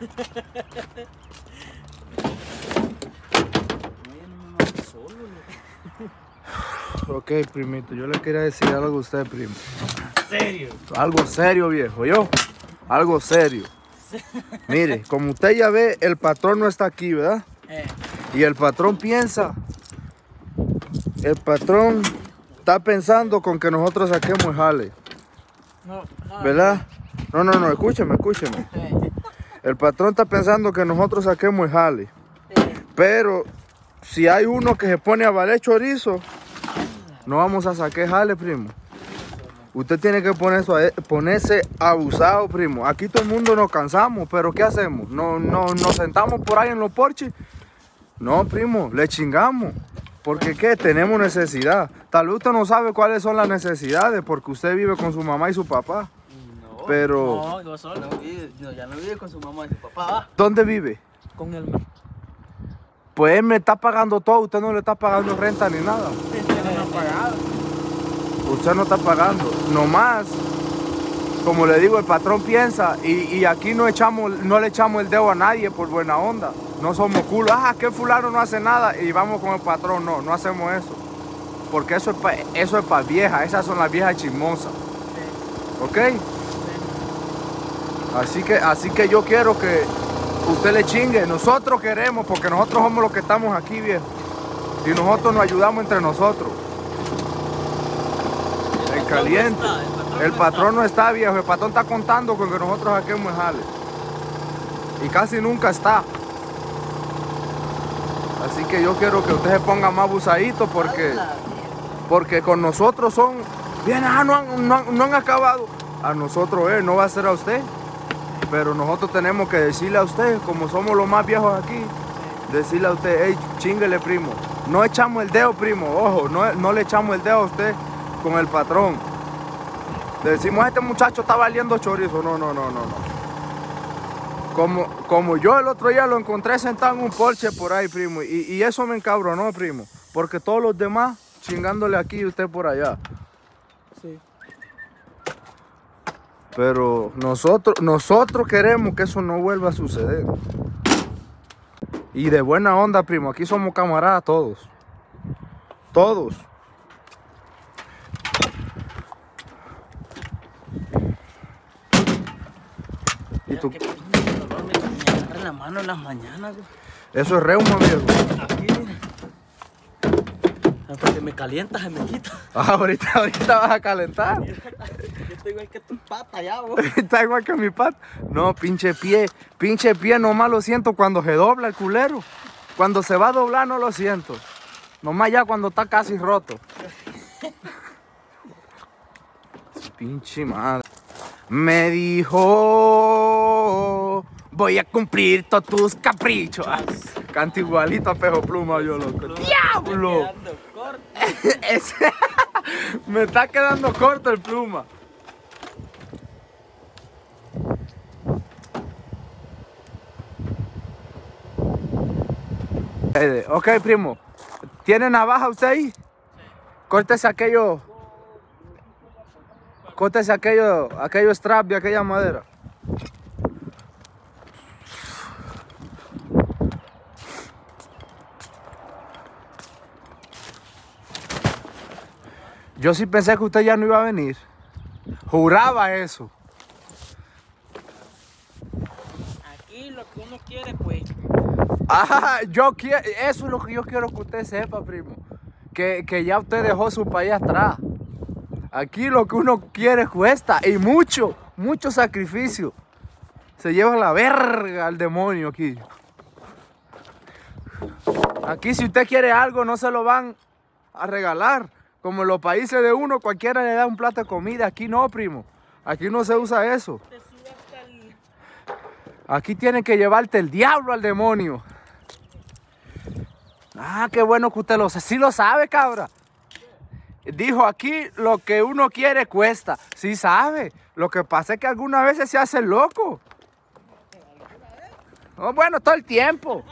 Ok, primito, yo le quería decir algo a usted, primo. ¿Serio? Algo serio, viejo, yo. Algo serio. Mire, como usted ya ve, el patrón no está aquí, ¿verdad? Eh, Y el patrón piensa, el patrón está pensando con que nosotros saquemos el jale, no, no. ¿verdad? No, no, no, escúcheme, escúcheme. Eh, El patrón está pensando que nosotros saquemos el jale, pero si hay uno que se pone a valer chorizo, no vamos a sacar jale, primo. Usted tiene que ponerse, a- ponerse abusado, primo. Aquí todo el mundo nos cansamos, pero ¿qué hacemos? ¿No, no, ¿Nos sentamos por ahí en los porches? No, primo, le chingamos. Porque ¿qué? Tenemos necesidad. Tal vez usted no sabe cuáles son las necesidades porque usted vive con su mamá y su papá. No, Pero- No, yo solo. No, vive, no, ya no vive con su mamá y su papá. ¿Dónde vive? Con el Pues él me está pagando todo, usted no le está pagando renta ni nada. Usted no está pagando. Nomás, como le digo, el patrón piensa y, y aquí no, echamos, no le echamos el dedo a nadie por buena onda. No somos culos. Ah, que fulano no hace nada y vamos con el patrón. No, no hacemos eso. Porque eso es para eso es pa viejas. Esas son las viejas chismosas. ¿Ok? Así que, así que yo quiero que usted le chingue. Nosotros queremos, porque nosotros somos los que estamos aquí, viejo. Y nosotros nos ayudamos entre nosotros. En caliente. El patrón no está, viejo. El patrón está contando con que nosotros saquemos el jale. Y casi nunca está. Así que yo quiero que usted se ponga más abusadito porque, porque con nosotros son. Bien, ah, no han, no han- no han acabado. A nosotros él, no va a ser a usted. Pero nosotros tenemos que decirle a usted, como somos los más viejos aquí, decirle a usted, hey, chinguele primo. No echamos el dedo, primo, ojo, no, no le echamos el dedo a usted con el patrón. Le decimos, este muchacho está valiendo chorizo. No, no, no, no, no. Como, como yo el otro día lo encontré sentado en un porche por ahí, primo. Y, y eso me encabronó, primo. Porque todos los demás chingándole aquí y usted por allá. Sí. Pero nosotros, nosotros queremos que eso no vuelva a suceder. Y de buena onda, primo. Aquí somos camaradas todos. Todos. ¿Y tú? Me, la mano en las mañanas. Eso es reuma, viejo. Aquí. Hasta que me calienta, se me quita. Ah, ahorita, ahorita vas a calentar. Estoy igual que tu pata ya, güey. Está igual que mi pat. No, pinche pie. Pinche pie nomás lo siento cuando se dobla el culero. Cuando se va a doblar no lo siento. Nomás ya cuando está casi roto. Pinche madre. Me dijo, voy a cumplir todos tus caprichos. Canta igualito a Pejo Pluma yo, loco. ¡Diablo! Me está quedando corto el pluma. Ok, primo. ¿Tiene navaja usted ahí? Córtese aquello. Córtese aquello, aquello strap de aquella madera. Yo sí pensé que usted ya no iba a venir. Juraba eso. Aquí lo que uno quiere, pues. Ah, yo quiero, eso es lo que yo quiero que usted sepa, primo. Que, que ya usted dejó su país atrás. Aquí lo que uno quiere cuesta y mucho, mucho sacrificio. Se lleva la verga al demonio aquí. Aquí si usted quiere algo no se lo van a regalar. Como en los países de uno cualquiera le da un plato de comida. Aquí no, primo. Aquí no se usa eso. Aquí tienen que llevarte el diablo al demonio. Ah, qué bueno que usted lo sabe. Sí lo sabe, cabra. Dijo aquí lo que uno quiere cuesta. Sí sabe. Lo que pasa es que algunas veces se hace loco. Oh, bueno, todo el tiempo.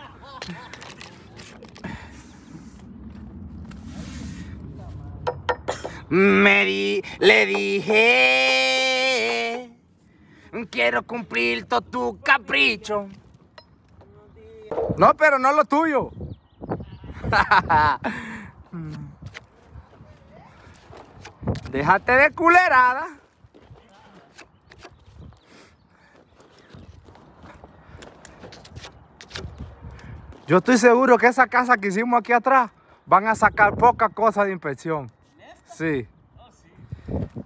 Me di- le dije, quiero cumplir todo tu capricho. No, pero no lo tuyo. Déjate de culerada. Yo estoy seguro que esa casa que hicimos aquí atrás van a sacar poca cosa de inspección. Sí.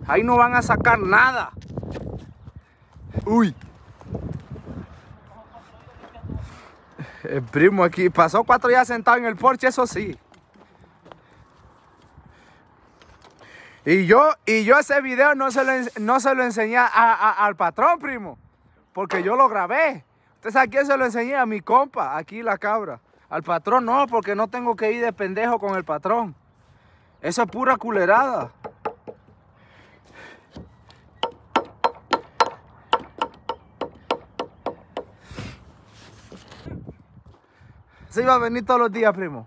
Ahí no van a sacar nada. Uy. El primo aquí pasó cuatro días sentado en el porche, eso sí. Y yo, y yo ese video no se lo, no se lo enseñé a- al patrón, primo. Porque yo lo grabé. Entonces a quién se lo enseñé? A mi compa, aquí la cabra. Al patrón no, porque no tengo que ir de pendejo con el patrón. Eso es pura culerada. ¿Se iba a venir todos los días, primo?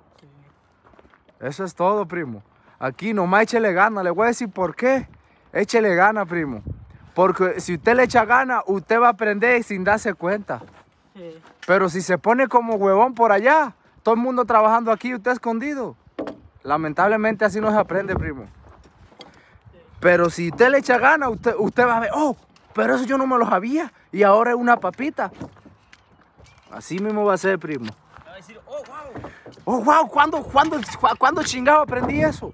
Eso es todo, primo. Aquí nomás échele gana. Le voy a decir por qué. Échele gana, primo. Porque si usted le echa gana, usted va a aprender sin darse cuenta. Sí. Pero si se pone como huevón por allá, todo el mundo trabajando aquí, usted escondido. Lamentablemente así no se aprende, primo. Pero si usted le echa gana, usted, usted va a ver, oh, pero eso yo no me lo sabía. Y ahora es una papita. Así mismo va a ser, primo. Decir, oh, wow. Oh, wow, ¿cuándo, cuándo, cuándo chingado aprendí eso?